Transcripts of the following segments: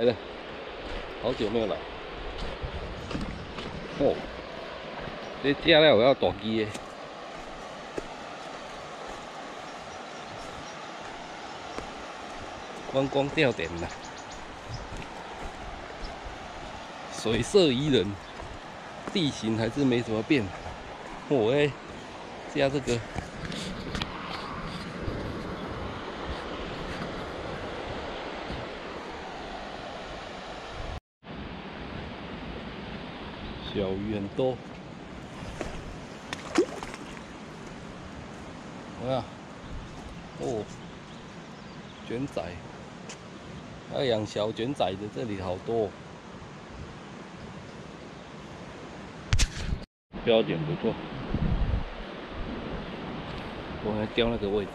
来了，好久没有来。哦，这加了我要大机的。观光吊点呐，水色宜人，地形还是没什么变。我哎，加这个小鱼很多，怎么样？哦，卷仔。要养小卷仔的，这里好多，标点不错，我来钓那个位置，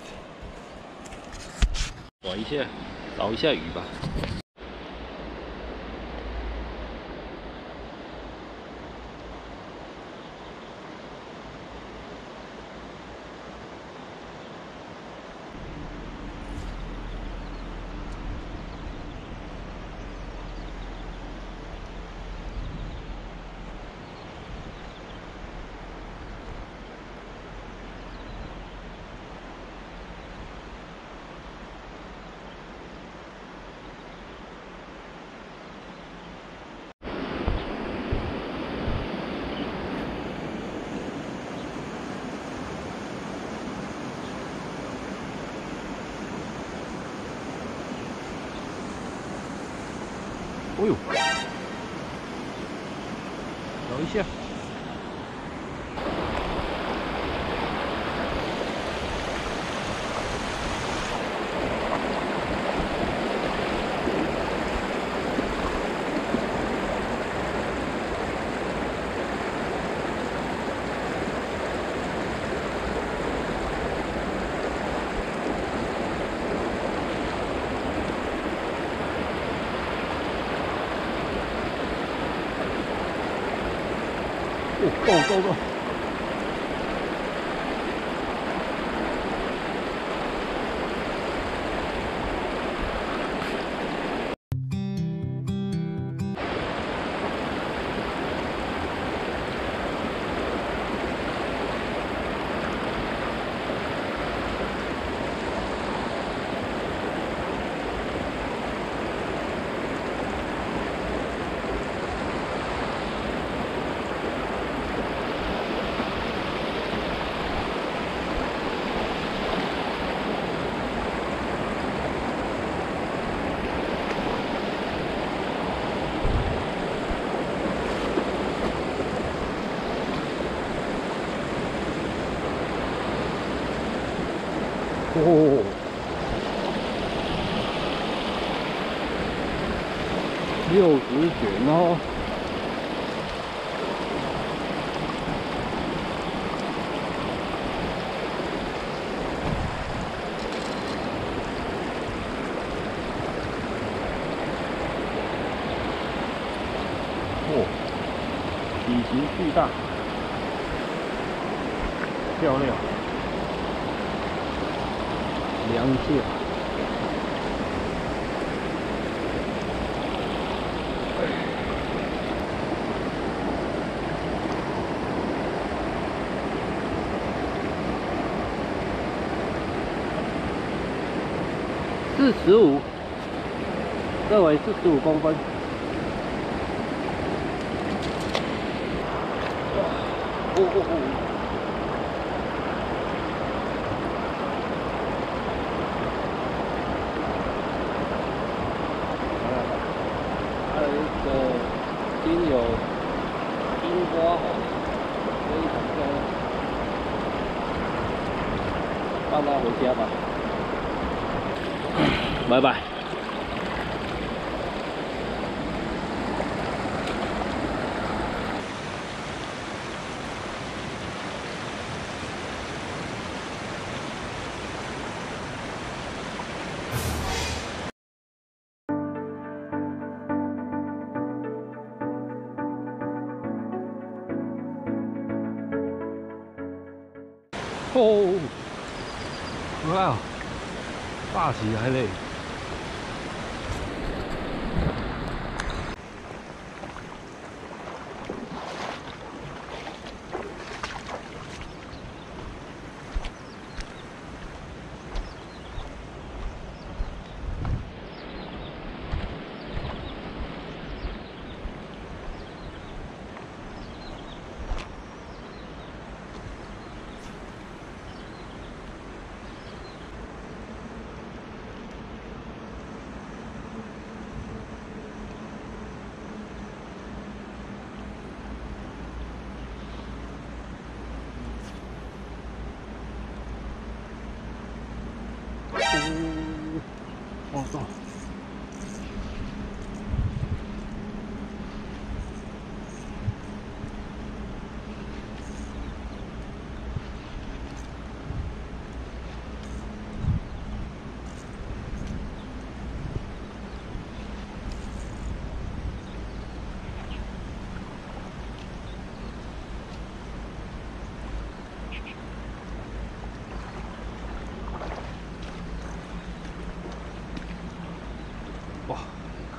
玩一下，捞一下鱼吧。哦呦，找一下。够够够！哦，六十卷哦。哦，体型巨大，漂亮。凉气。四十五，这为四十五公分。哦，哇，霸气还嘞！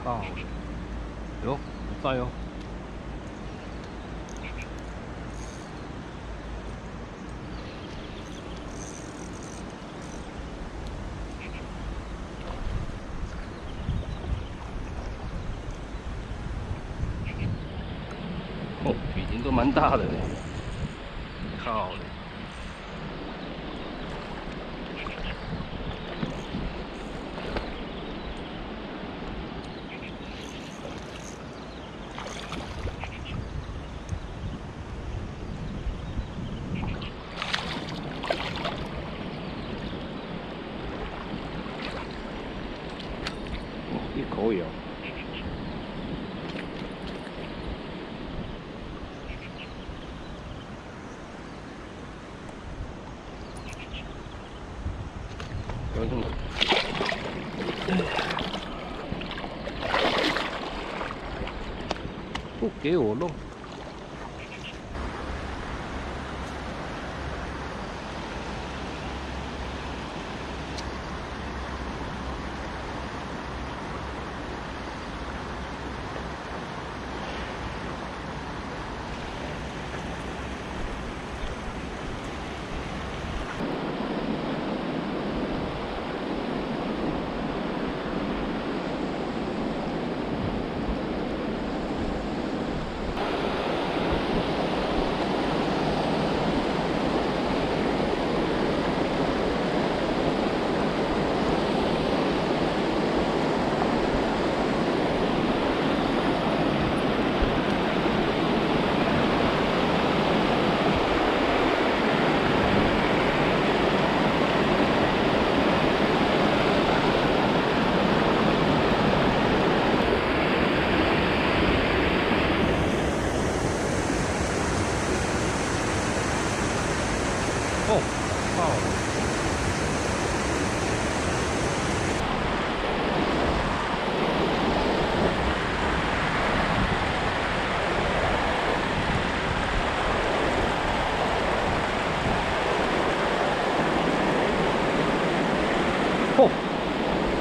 哦哟加油。哦雨林都蛮大的给我弄。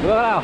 Wow.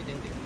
一点点。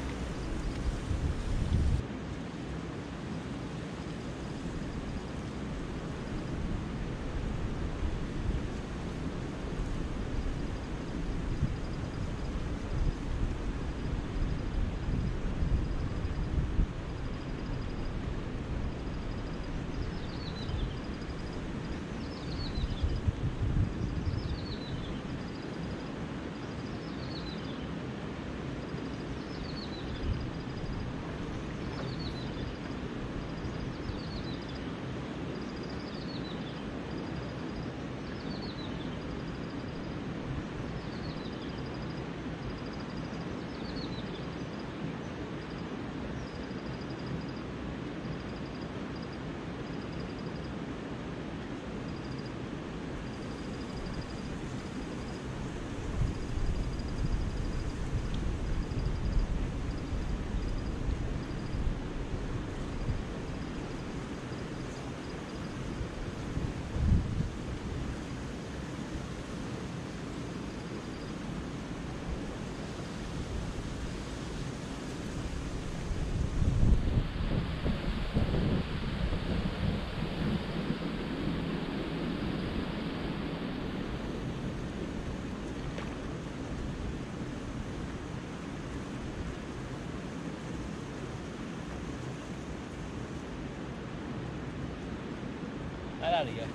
在那里？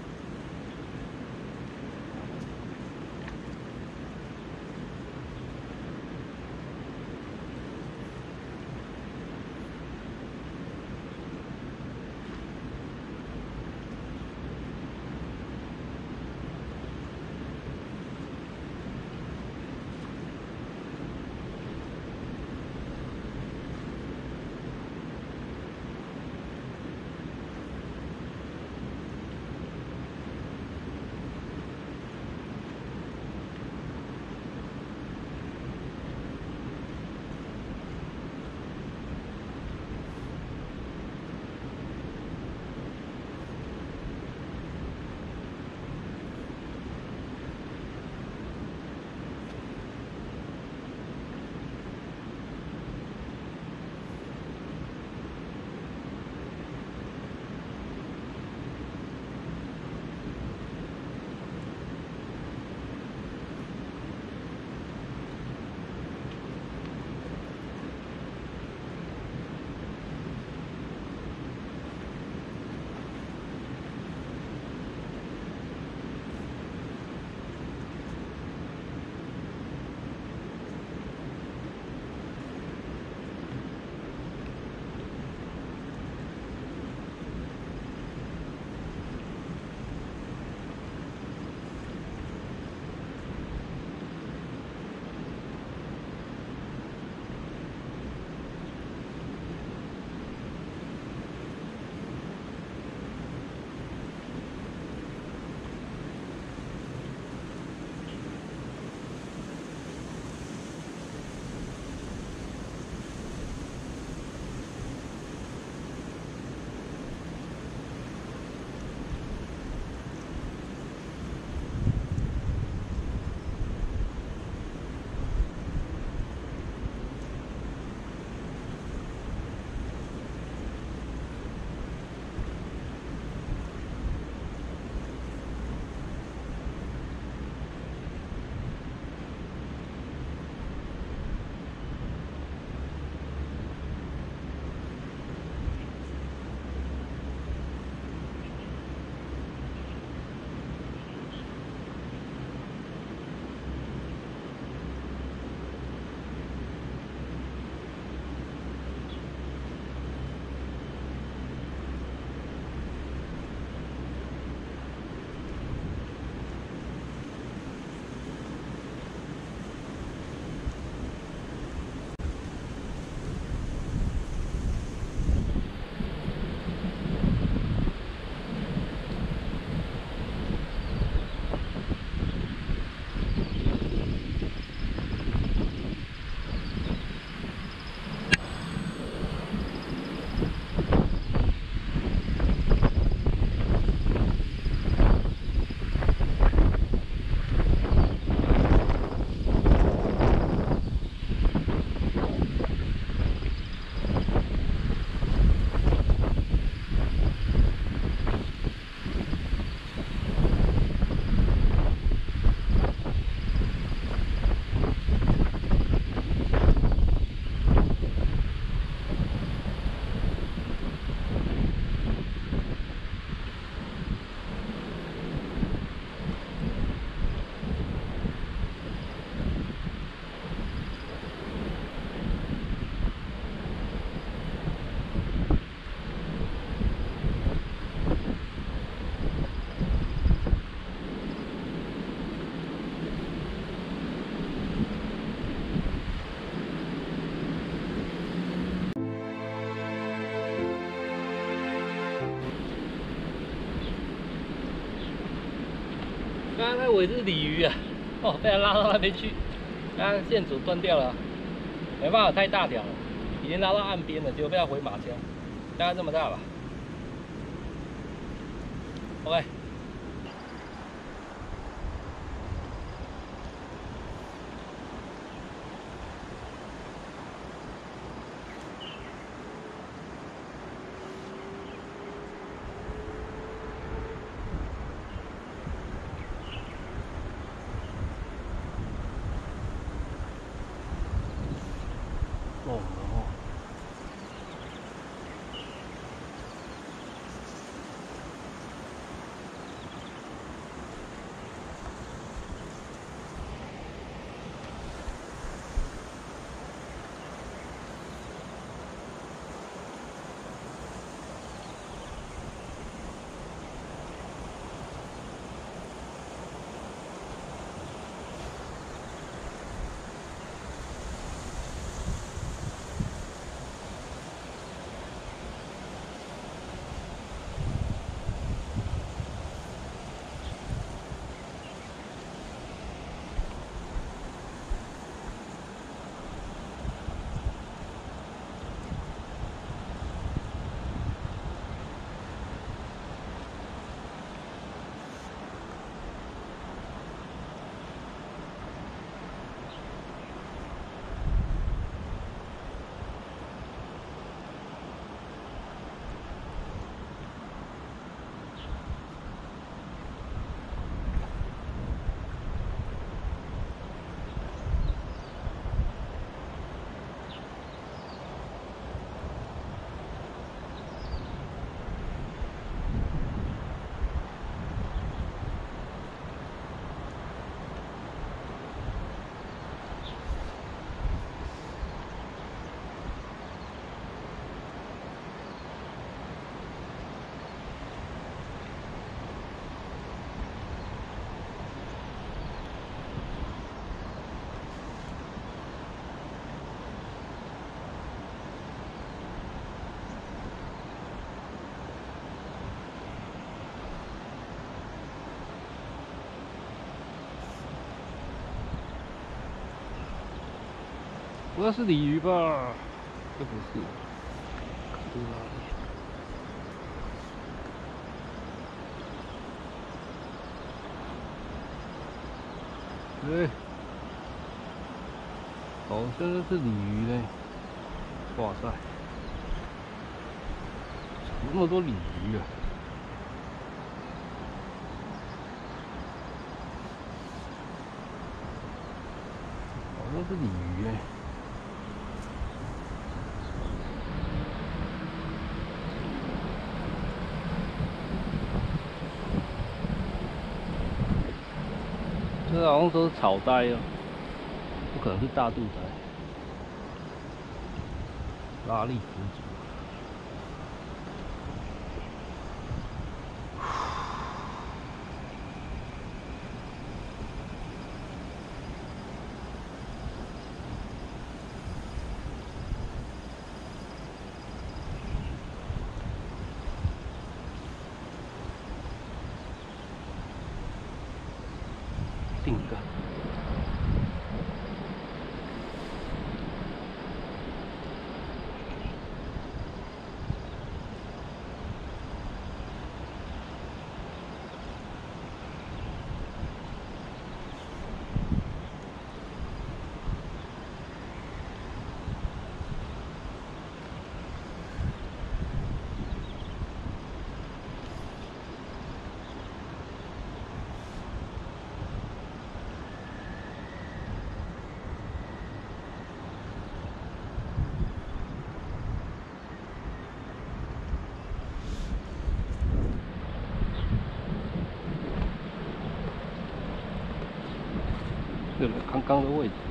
刚刚那尾是鲤鱼啊，哦，被它拉到那边去，刚刚线组断掉了，没办法，太大条了，已经拉到岸边了，结果被它回马枪，大概这么大吧。OK。不要是鲤鱼吧？这不是，看哪里？对，好像是鲤鱼嘞。哇塞，那么多鲤鱼啊！好像是鲤鱼哎。这光说是草呆哦，不可能是大肚呆，拉力十足。定个。刚刚的位置。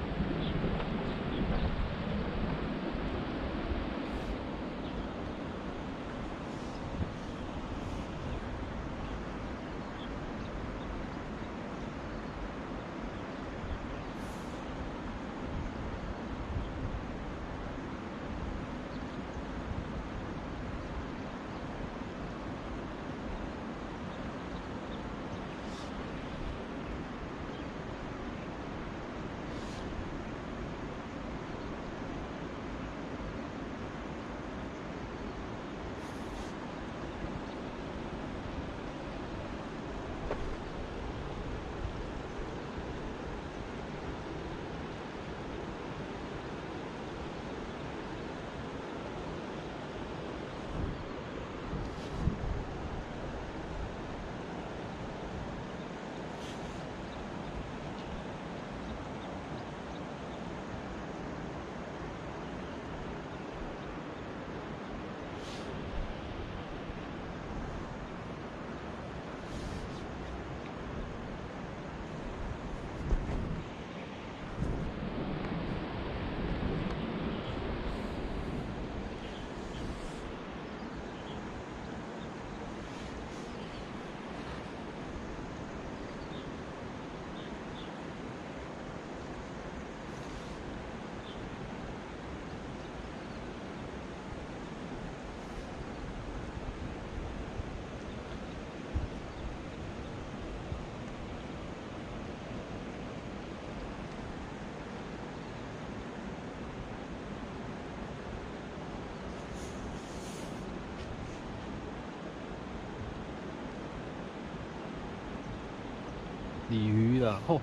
鲤鱼的吼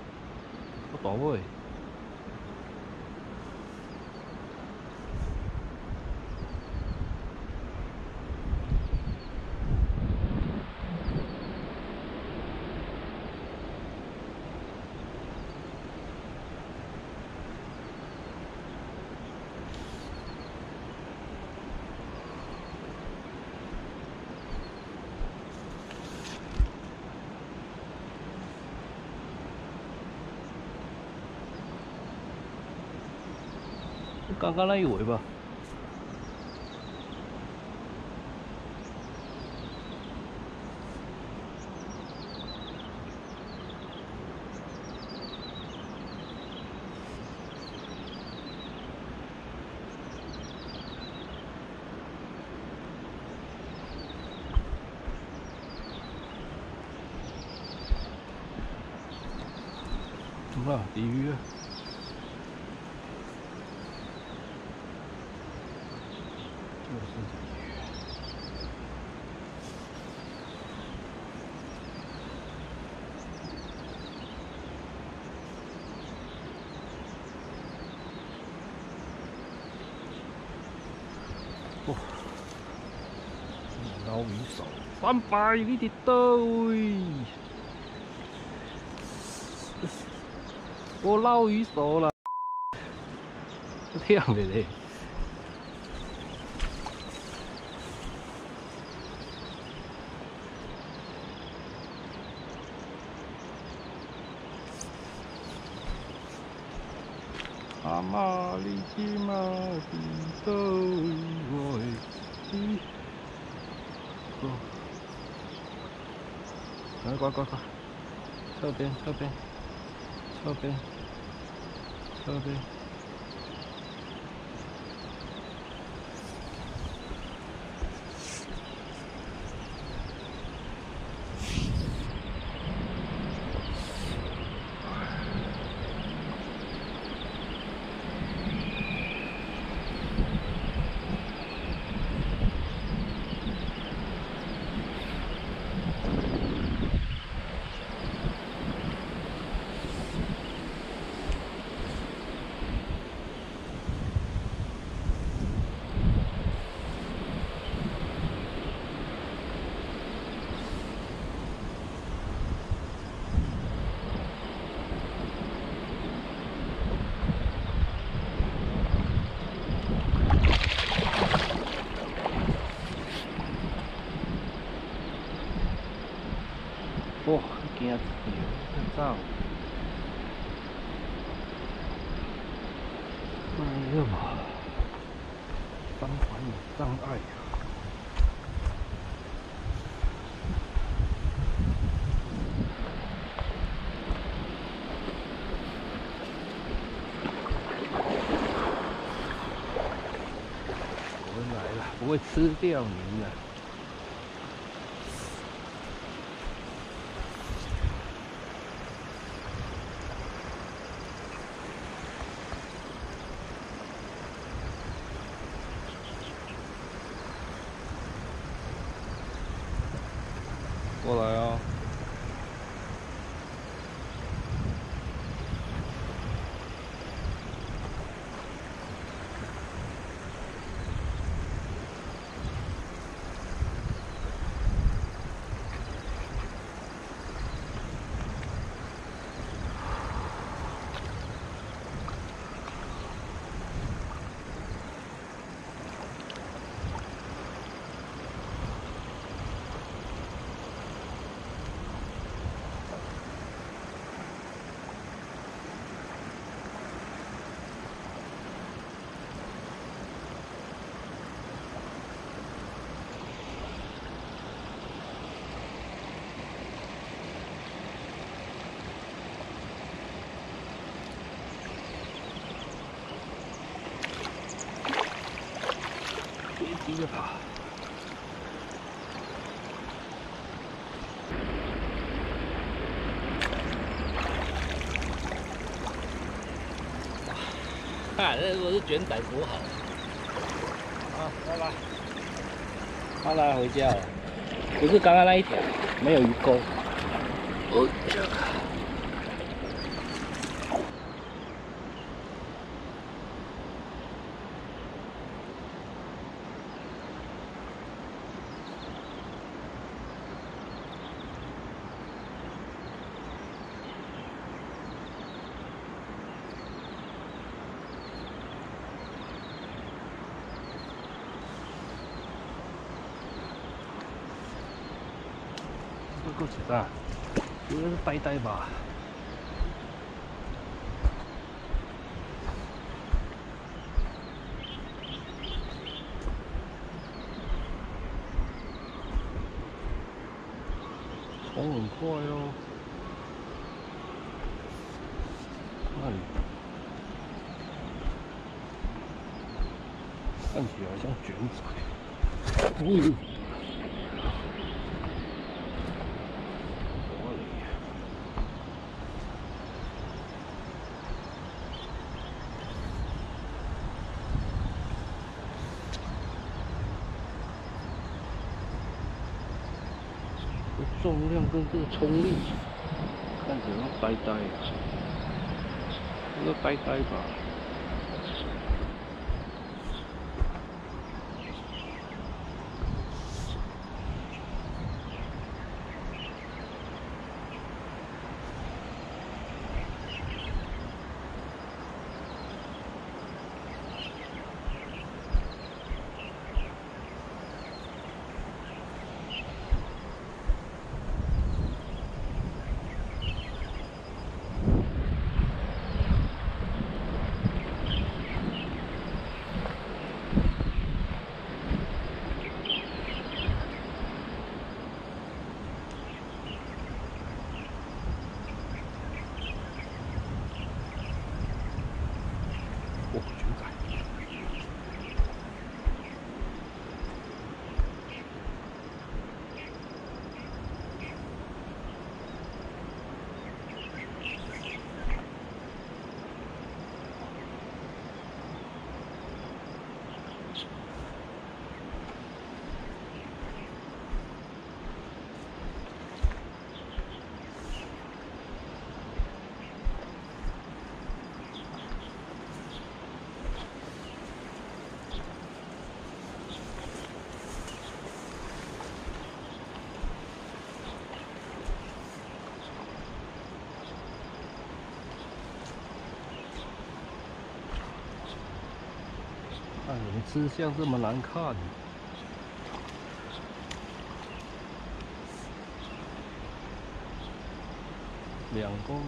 不到味刚刚那一尾吧。怎么了？鲤鱼？哦，捞鱼手，三百，你伫倒位？我捞鱼手了，这样的嘞。阿妈，你今嘛伫倒位？快快快快，侧边侧边侧边侧边。哇，惊死！很脏。哎呀妈！三环有障碍呀！我们来了，不会吃掉你的。过来啊！急着跑！看，这我是卷仔多好！啊，拜拜！他来回家了，不是刚刚那一条，没有鱼钩。哦，这个。做几大，应该是呆呆吧。冲很快哦，那里看起来像卷仔。哦。重量跟这个冲力看起来呆呆啊，这个呆呆吧。吃相这么难看，两公。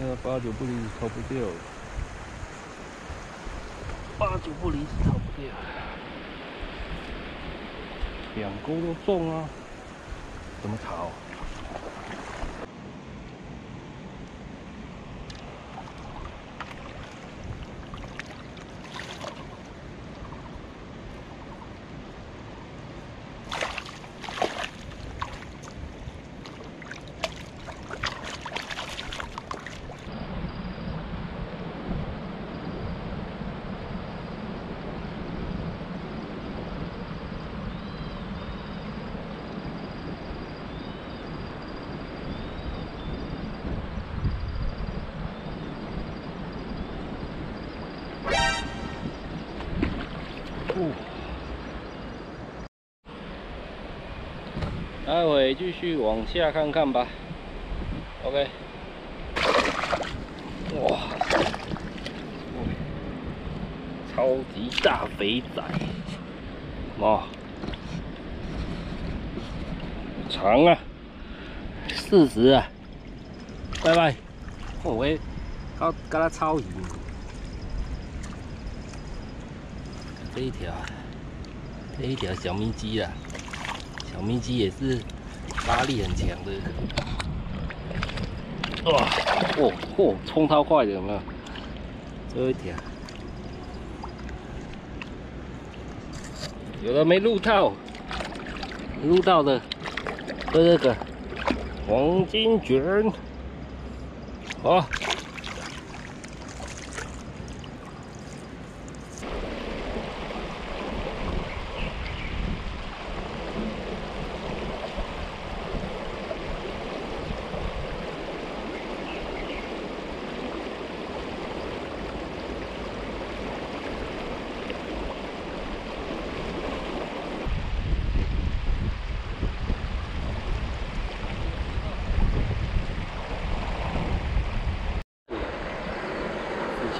那个八九不离十逃不掉，八九不离十逃不掉，两钩都中啊，怎么逃？待会继续往下看看吧。OK。哇，超级大肥仔！哦，长啊，四十啊，拜拜。哦喂，搞搞它超鱼。这一条，这一条小咪鸡啊，小咪鸡也是拉力很强的。哇，哦哦，冲超快的有没有？最后一条。有的没录到，录到的，这个黄金卷，好。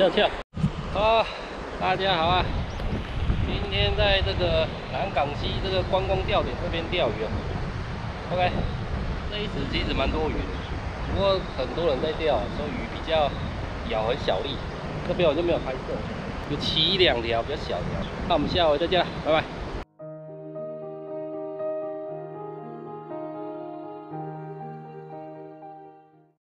跳跳，啊，大家好啊！今天在这个南港西这个观光钓点这边钓鱼啊。OK，这一次其实蛮多鱼的，不过很多人在钓，所以鱼比较咬很小力。这边我就没有拍摄，有起两条比较小条。那我们下回再见了，拜拜。